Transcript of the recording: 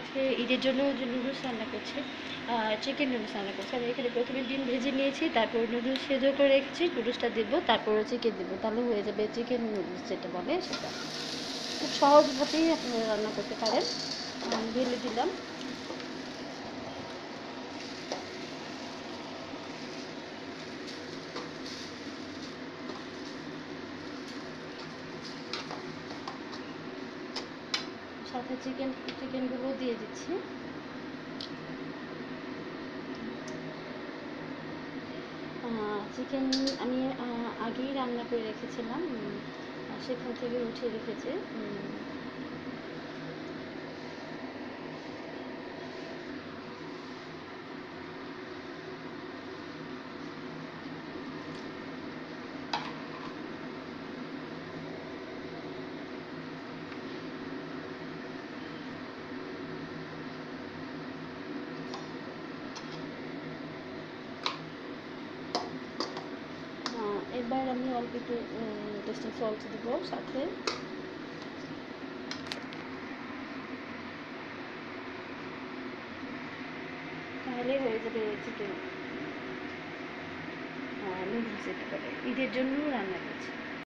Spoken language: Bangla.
আজকে ঈদের জন্য যে নুডলস রান্না করছি চিকেন নুডলস রান্না করছে। আমি এখানে প্রথমে ডিম ভেজে নিয়েছি, তারপর নুডলস সেদ্ধ করে রেখেছি নুডলসটা দেবো, তারপর চিকেন দেবো। তাহলে হয়ে যাবে চিকেন নুডলস যেটা বলে সেটা। খুব সহজভাবেই আপনারা রান্না করতে পারেন। ভেলে দিলাম। সাথে চিকেন চিকেনগুলো দিয়ে দিচ্ছি। চিকেন আমি আগেই রান্না করে রেখেছিলাম সেখান থেকে উঠিয়ে রেখেছি। এবার আমি অল্প একটু টেস্টিং সল্ট দিব সাথে। তাহলে হয়ে যাবে চিকেন হ্যাঁ নুডলস বলে ঈদের জন্য রান্না করছি।